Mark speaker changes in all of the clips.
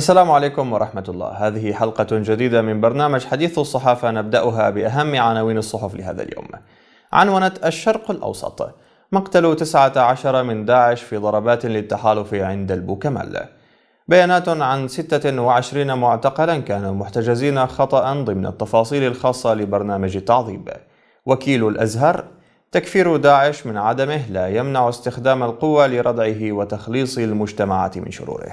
Speaker 1: السلام عليكم ورحمة الله. هذه حلقة جديدة من برنامج حديث الصحافة نبدأها بأهم عناوين الصحف لهذا اليوم. عنونت الشرق الأوسط. مقتل 19 من داعش في ضربات للتحالف عند البوكمال. بيانات عن 26 معتقلا كانوا محتجزين خطأ ضمن التفاصيل الخاصة لبرنامج التعذيب وكيل الأزهر تكفير داعش من عدمه لا يمنع استخدام القوة لردعه وتخليص المجتمعات من شروره.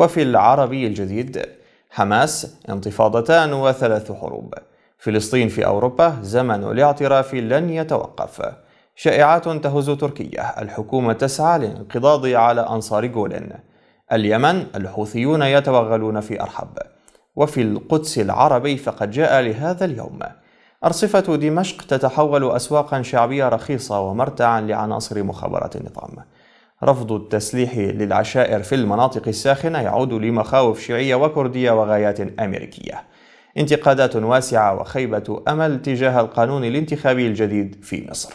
Speaker 1: وفي العربي الجديد حماس انتفاضتان وثلاث حروب. فلسطين في أوروبا زمن الاعتراف لن يتوقف. شائعات تهز تركيا. الحكومة تسعى للانقضاض على أنصار جولن اليمن الحوثيون يتوغلون في أرحب. وفي القدس العربي فقد جاء لهذا اليوم. أرصفة دمشق تتحول أسواقا شعبية رخيصة ومرتعا لعناصر مخابرات النظام. رفض التسليح للعشائر في المناطق الساخنة يعود لمخاوف شيعية وكردية وغايات أمريكية. انتقادات واسعة وخيبة أمل تجاه القانون الانتخابي الجديد في مصر.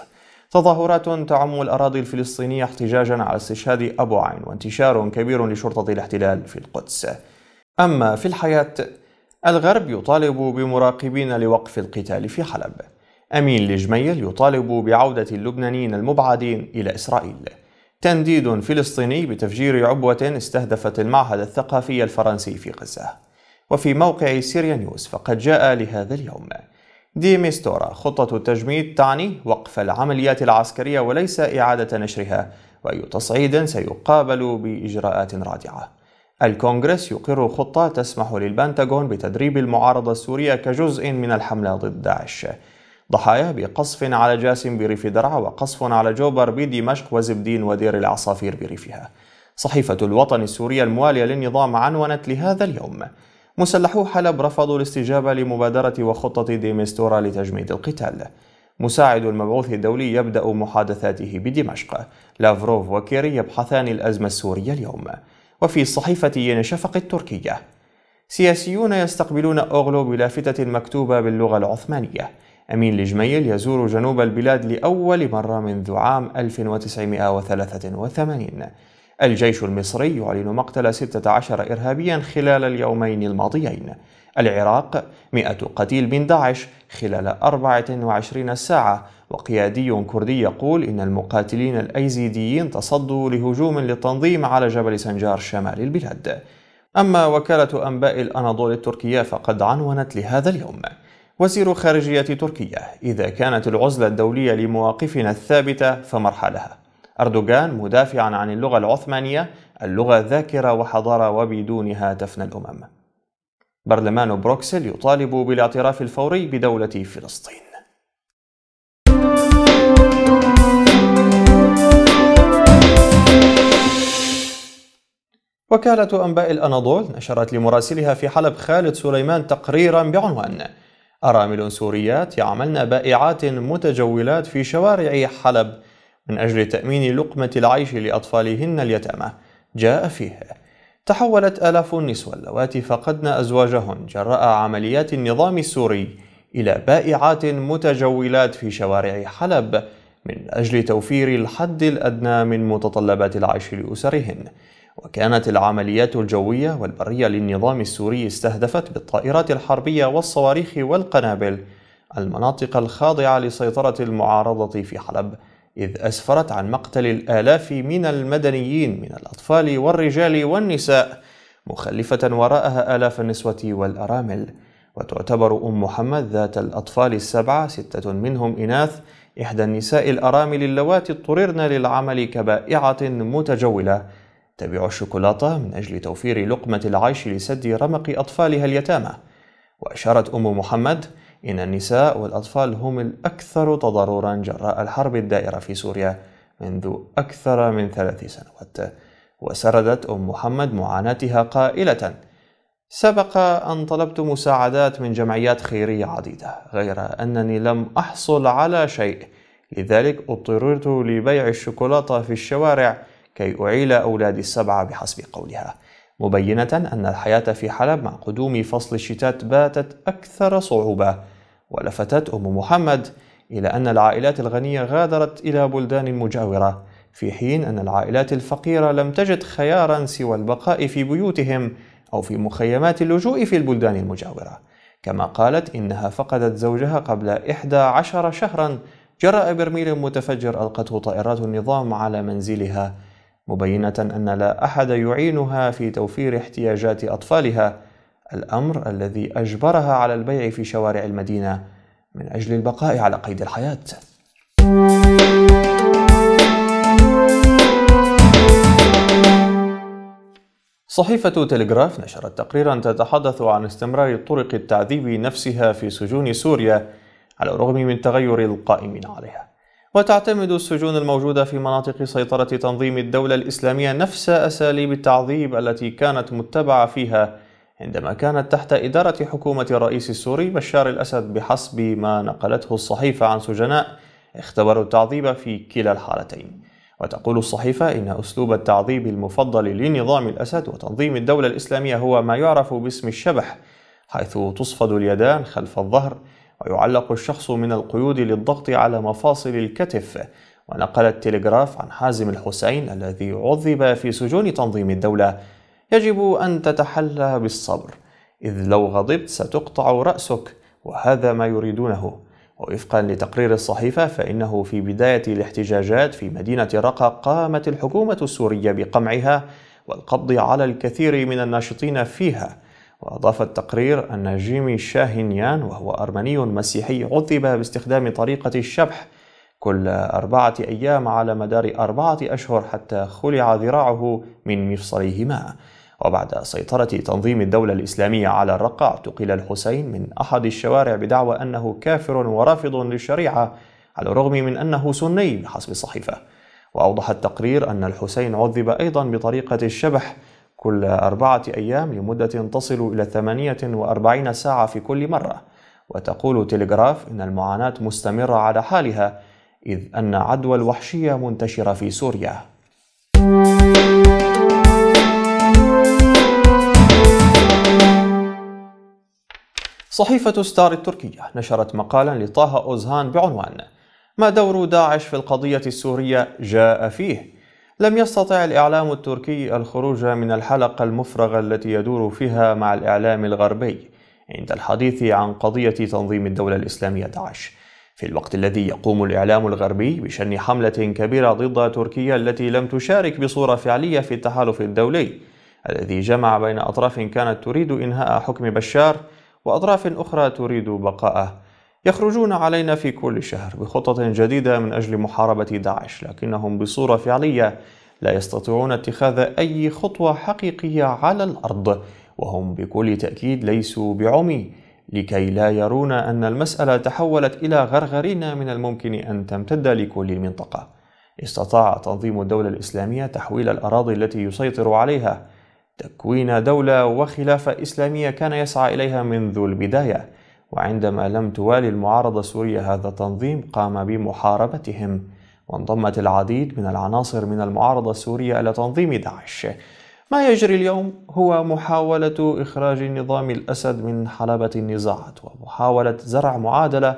Speaker 1: تظاهرات تعم الأراضي الفلسطينية احتجاجا على استشهاد أبو عين وانتشار كبير لشرطة الاحتلال في القدس. أما في الحياة الغرب يطالب بمراقبين لوقف القتال في حلب. أمين لجميل يطالب بعودة اللبنانيين المبعدين إلى إسرائيل. تنديد فلسطيني بتفجير عبوة استهدفت المعهد الثقافي الفرنسي في غزة. وفي موقع سيريا نيوز فقد جاء لهذا اليوم. دي ميستورا خطة التجميد تعني وقف العمليات العسكرية وليس إعادة نشرها وأي تصعيد سيقابل بإجراءات رادعة. الكونغرس يقر خطة تسمح للبنتاغون بتدريب المعارضة السورية كجزء من الحملة ضد داعش. ضحايا بقصف على جاسم بريف درعا وقصف على جوبر بدمشق وزبدين ودير العصافير بريفها. صحيفة الوطن السورية الموالية للنظام عنونت لهذا اليوم. مسلحو حلب رفضوا الاستجابة لمبادرة وخطة ديمستورا لتجميد القتال. مساعد المبعوث الدولي يبدأ محادثاته بدمشق. لافروف وكيري يبحثان الأزمة السورية اليوم. وفي صحيفة ين شفق التركية. سياسيون يستقبلون أوغلو بلافتة مكتوبة باللغة العثمانية. أمين لجميل يزور جنوب البلاد لأول مرة منذ عام 1983 الجيش المصري يعلن مقتل 16 إرهابيا خلال اليومين الماضيين. العراق 100 قتيل من داعش خلال 24 ساعة. وقيادي كردي يقول إن المقاتلين الأيزيديين تصدوا لهجوم للتنظيم على جبل سنجار شمال البلاد. أما وكالة أنباء الأناضول التركية فقد عنونت لهذا اليوم. وزير خارجية تركيا. إذا كانت العزلة الدولية لمواقفنا الثابتة فمرحى لها. أردوغان مدافعا عن اللغة العثمانية اللغة ذاكرة وحضارة وبدونها تفنى الأمم. برلمان بروكسل يطالب بالاعتراف الفوري بدولة فلسطين. وكالة أنباء الأناضول نشرت لمراسلها في حلب خالد سليمان تقريرا بعنوان أرامل سوريات يعملن بائعات متجولات في شوارع حلب من أجل تأمين لقمة العيش لأطفالهن اليتامى. جاء فيه. تحولت آلاف النسوة اللواتي فقدن أزواجهن جراء عمليات النظام السوري إلى بائعات متجولات في شوارع حلب من أجل توفير الحد الأدنى من متطلبات العيش لأسرهن. وكانت العمليات الجوية والبرية للنظام السوري استهدفت بالطائرات الحربية والصواريخ والقنابل المناطق الخاضعة لسيطرة المعارضة في حلب إذ أسفرت عن مقتل الآلاف من المدنيين من الأطفال والرجال والنساء مخلفة وراءها آلاف النسوة والأرامل. وتعتبر أم محمد ذات الأطفال السبعة ستة منهم إناث إحدى النساء الأرامل اللواتي اضطررن للعمل كبائعة متجولة تبيع الشوكولاتة من أجل توفير لقمة العيش لسد رمق أطفالها اليتامى. وأشارت أم محمد إن النساء والأطفال هم الأكثر تضررا جراء الحرب الدائرة في سوريا منذ أكثر من ثلاث سنوات. وسردت أم محمد معاناتها قائلة سبق أن طلبت مساعدات من جمعيات خيرية عديدة غير أنني لم أحصل على شيء. لذلك أضطررت لبيع الشوكولاتة في الشوارع كي أعيل أولادي السبعة بحسب قولها. مبينة أن الحياة في حلب مع قدوم فصل الشتات باتت أكثر صعوبة ولفتت أم محمد إلى أن العائلات الغنية غادرت إلى بلدان مجاورة في حين أن العائلات الفقيرة لم تجد خيارا سوى البقاء في بيوتهم أو في مخيمات اللجوء في البلدان المجاورة. كما قالت إنها فقدت زوجها قبل 11 شهرا جراء برميل متفجر ألقته طائرات النظام على منزلها. مبينة أن لا أحد يعينها في توفير احتياجات أطفالها الأمر الذي أجبرها على البيع في شوارع المدينة من أجل البقاء على قيد الحياة. صحيفة تلغراف نشرت تقريرا تتحدث عن استمرار طرق التعذيب نفسها في سجون سوريا على الرغم من تغير القائمين عليها. وتعتمد السجون الموجودة في مناطق سيطرة تنظيم الدولة الإسلامية نفس أساليب التعذيب التي كانت متبعة فيها عندما كانت تحت إدارة حكومة الرئيس السوري بشار الأسد بحسب ما نقلته الصحيفة عن سجناء اختبروا التعذيب في كلا الحالتين. وتقول الصحيفة إن أسلوب التعذيب المفضل لنظام الأسد وتنظيم الدولة الإسلامية هو ما يعرف باسم الشبح حيث تصفد اليدان خلف الظهر ويعلق الشخص من القيود للضغط على مفاصل الكتف. ونقل التلغراف عن حازم الحسين الذي عذب في سجون تنظيم الدولة. يجب أن تتحلى بالصبر. إذ لو غضبت ستقطع رأسك وهذا ما يريدونه. ووفقا لتقرير الصحيفة فإنه في بداية الاحتجاجات في مدينة رقة قامت الحكومة السورية بقمعها والقبض على الكثير من الناشطين فيها. وأضاف التقرير أن جيمي شاهينيان وهو أرمني مسيحي عذب باستخدام طريقة الشبح كل أربعة أيام على مدار أربعة أشهر حتى خلع ذراعه من مفصليهما. وبعد سيطرة تنظيم الدولة الإسلامية على الرقة اعتقل الحسين من أحد الشوارع بدعوى أنه كافر ورافض للشريعة على الرغم من أنه سني بحسب الصحيفة وأوضح التقرير أن الحسين عذب أيضا بطريقة الشبح كل أربعة أيام لمدة تصل إلى 48 ساعة في كل مرة. وتقول تلغراف إن المعاناة مستمرة على حالها إذ أن عدوى الوحشية منتشرة في سوريا. صحيفة ستار التركية نشرت مقالا لطه أوزهان بعنوان ما دور داعش في القضية السورية جاء فيه؟ لم يستطع الإعلام التركي الخروج من الحلقة المفرغة التي يدور فيها مع الإعلام الغربي عند الحديث عن قضية تنظيم الدولة الإسلامية داعش في الوقت الذي يقوم الإعلام الغربي بشن حملة كبيرة ضد تركيا التي لم تشارك بصورة فعلية في التحالف الدولي الذي جمع بين أطراف كانت تريد إنهاء حكم بشار وأطراف أخرى تريد بقاءه. يخرجون علينا في كل شهر بخطط جديدة من أجل محاربة داعش لكنهم بصورة فعلية لا يستطيعون اتخاذ أي خطوة حقيقية على الأرض وهم بكل تأكيد ليسوا بعمي لكي لا يرون أن المسألة تحولت إلى غرغرين من الممكن أن تمتد لكل منطقة. استطاع تنظيم الدولة الإسلامية تحويل الأراضي التي يسيطر عليها. تكوين دولة وخلافة إسلامية كان يسعى إليها منذ البداية. وعندما لم توالي المعارضة السورية هذا التنظيم قام بمحاربتهم وانضمت العديد من العناصر من المعارضة السورية إلى تنظيم داعش. ما يجري اليوم هو محاولة إخراج نظام الأسد من حلبة النزاعات ومحاولة زرع معادلة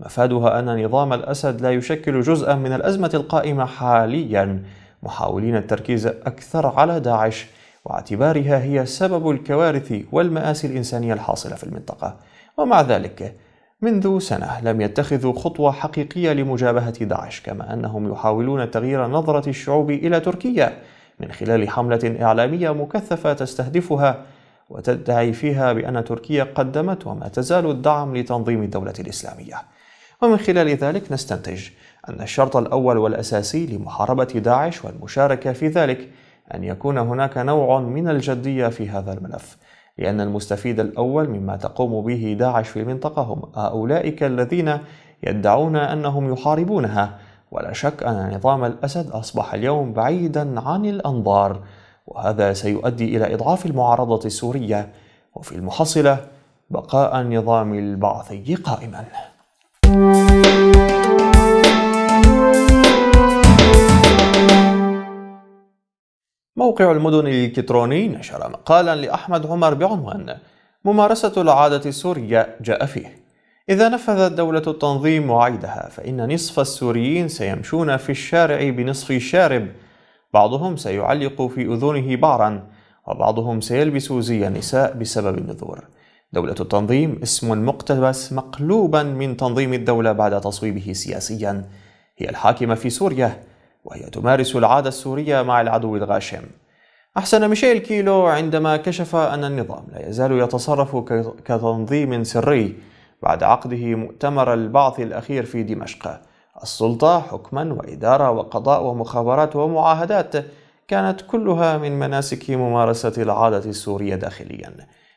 Speaker 1: مفادها أن نظام الأسد لا يشكل جزءا من الأزمة القائمة حاليا. محاولين التركيز أكثر على داعش واعتبارها هي سبب الكوارث والمآسي الإنسانية الحاصلة في المنطقة. ومع ذلك منذ سنة لم يتخذوا خطوة حقيقية لمجابهة داعش كما أنهم يحاولون تغيير نظرة الشعوب إلى تركيا من خلال حملة إعلامية مكثفة تستهدفها وتدعي فيها بأن تركيا قدمت وما تزال الدعم لتنظيم الدولة الإسلامية. ومن خلال ذلك نستنتج أن الشرط الأول والأساسي لمحاربة داعش والمشاركة في ذلك أن يكون هناك نوع من الجدية في هذا الملف. لأن المستفيد الأول مما تقوم به داعش في المنطقة هم أولئك الذين يدعون أنهم يحاربونها. ولا شك أن نظام الأسد أصبح اليوم بعيدا عن الأنظار وهذا سيؤدي إلى إضعاف المعارضة السورية. وفي المحصلة بقاء النظام البعثي قائما. موقع المدن الإلكتروني نشر مقالا لأحمد عمر بعنوان ممارسة العادة السورية جاء فيه إذا نفذت دولة التنظيم وعيدها فإن نصف السوريين سيمشون في الشارع بنصف شارب. بعضهم سيعلق في أذنه بعرا وبعضهم سيلبس زي النساء بسبب النذور. دولة التنظيم اسم مقتبس مقلوبا من تنظيم الدولة بعد تصويبه سياسيا. هي الحاكمة في سوريا وهي تمارس العادة السورية مع العدو الغاشم. أحسن ميشيل كيلو عندما كشف أن النظام لا يزال يتصرف كتنظيم سري بعد عقده مؤتمر البعث الأخير في دمشق. السلطة حكما وإدارة وقضاء ومخابرات ومعاهدات كانت كلها من مناسك ممارسة العادة السورية داخليا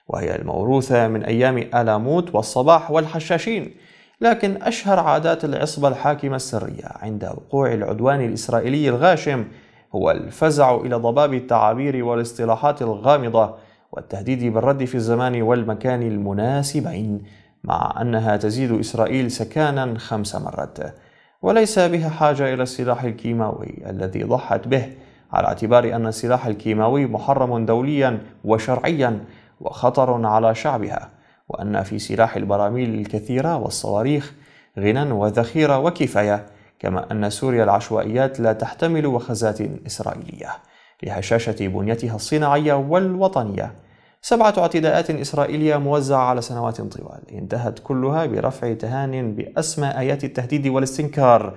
Speaker 1: وهي الموروثة من أيام آلاموت والصباح والحشاشين. لكن أشهر عادات العصبة الحاكمة السرية عند وقوع العدوان الإسرائيلي الغاشم هو الفزع إلى ضباب التعابير والاصطلاحات الغامضة والتهديد بالرد في الزمان والمكان المناسبين مع أنها تزيد إسرائيل سكانا خمس مرات. وليس بها حاجة إلى السلاح الكيماوي الذي ضحت به على اعتبار أن السلاح الكيماوي محرم دوليا وشرعيا وخطر على شعبها. وأن في سلاح البراميل الكثيرة والصواريخ غنى وذخيرة وكفاية كما أن سوريا العشوائيات لا تحتمل وخزات إسرائيلية لهشاشة بنيتها الصناعية والوطنية. سبعة اعتداءات إسرائيلية موزعة على سنوات طوال. انتهت كلها برفع تهان بأسمى آيات التهديد والاستنكار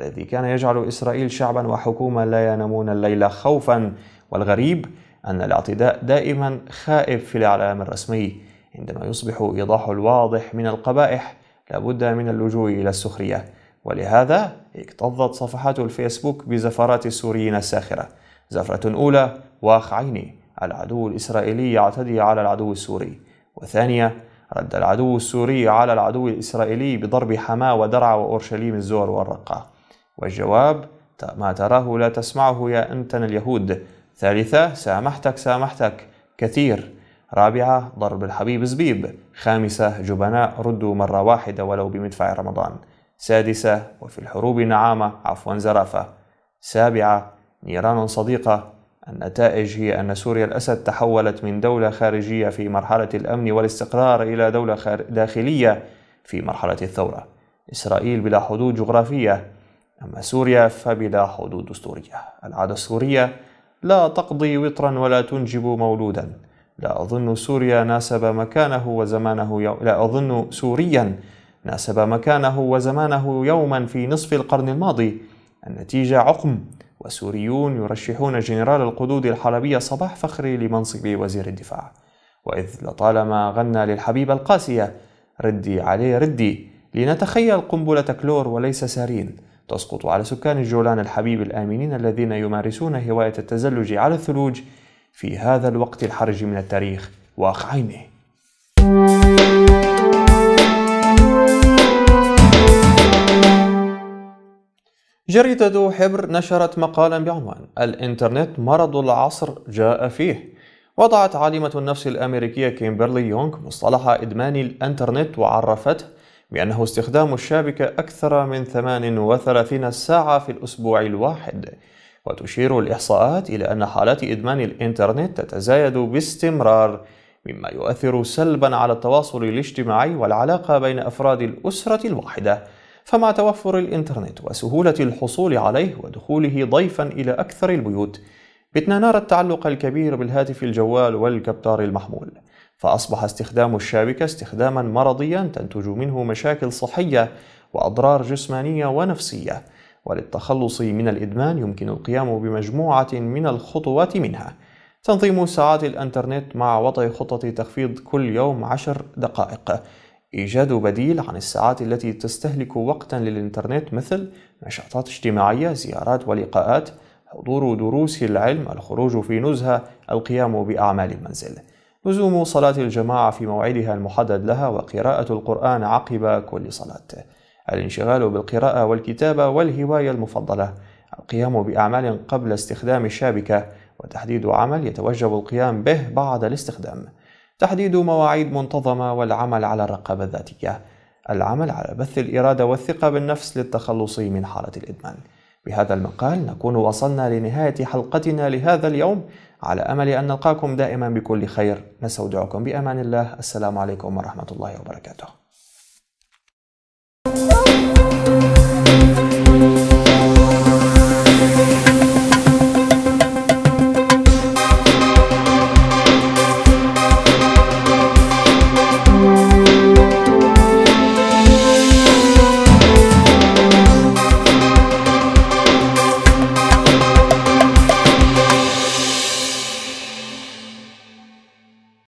Speaker 1: الذي كان يجعل إسرائيل شعبا وحكومة لا ينامون الليل خوفا. والغريب أن الاعتداء دائما خائب في الإعلام الرسمي. عندما يصبح إيضاح الواضح من القبائح لابد من اللجوء إلى السخرية. ولهذا اكتظت صفحات الفيسبوك بزفرات السوريين الساخرة. زفرة أولى واخ عيني العدو الإسرائيلي يعتدي على العدو السوري. وثانية رد العدو السوري على العدو الإسرائيلي بضرب حماة ودرعا وأورشليم الزور والرقة. والجواب ما تراه لا تسمعه يا أنتن اليهود. ثالثة سامحتك سامحتك. كثير رابعة ضرب الحبيب زبيب. خامسة جبناء ردوا مرة واحدة ولو بمدفع رمضان. سادسة وفي الحروب نعامة عفوا زرافة. سابعة نيران صديقة. النتائج هي أن سوريا الأسد تحولت من دولة خارجية في مرحلة الأمن والاستقرار إلى دولة داخلية في مرحلة الثورة. إسرائيل بلا حدود جغرافية. أما سوريا فبلا حدود دستورية. العادة السورية لا تقضي وطرا ولا تنجب مولودا. لا أظن سوريا ناسب مكانه وزمانه يو... لا أظن سوريا ناسب مكانه وزمانه يوما في نصف القرن الماضي. النتيجة عقم والسوريون يرشحون جنرال القدود الحلبية صباح فخري لمنصب وزير الدفاع. وإذ لطالما غنى للحبيبة القاسية ردي عليه ردي لنتخيل قنبلة كلور وليس سارين. تسقط على سكان الجولان الحبيب الآمنين الذين يمارسون هواية التزلج على الثلوج في هذا الوقت الحرج من التاريخ واقعينه جريدة حبر نشرت مقالا بعنوان الإنترنت مرض العصر جاء فيه. وضعت عالمة النفس الأمريكية كيمبرلي يونغ مصطلح إدمان الإنترنت وعرفته بأنه استخدام الشابكة أكثر من 38 ساعة في الأسبوع الواحد. وتشير الإحصاءات إلى أن حالات إدمان الإنترنت تتزايد باستمرار مما يؤثر سلبا على التواصل الاجتماعي والعلاقة بين أفراد الأسرة الواحدة. فمع توفر الإنترنت وسهولة الحصول عليه ودخوله ضيفا إلى أكثر البيوت بتنا نار التعلق الكبير بالهاتف الجوال والكبتار المحمول. فأصبح استخدام الشابكة استخداما مرضيا تنتج منه مشاكل صحية وأضرار جسمانية ونفسية. وللتخلص من الإدمان يمكن القيام بمجموعة من الخطوات منها. تنظيم ساعات الإنترنت مع وضع خطة تخفيض كل يوم عشر دقائق. إيجاد بديل عن الساعات التي تستهلك وقتا للإنترنت مثل نشاطات اجتماعية زيارات ولقاءات حضور دروس العلم الخروج في نزهة القيام بأعمال المنزل. لزوم صلاة الجماعة في موعدها المحدد لها وقراءة القرآن عقب كل صلاة. الانشغال بالقراءة والكتابة والهواية المفضلة. القيام بأعمال قبل استخدام الشابكة وتحديد عمل يتوجب القيام به بعد الاستخدام. تحديد مواعيد منتظمة والعمل على الرقابة الذاتية. العمل على بث الإرادة والثقة بالنفس للتخلص من حالة الإدمان. بهذا المقال نكون وصلنا لنهاية حلقتنا لهذا اليوم. على أمل أن نلقاكم دائما بكل خير. نستودعكم بأمان الله. السلام عليكم ورحمة الله وبركاته.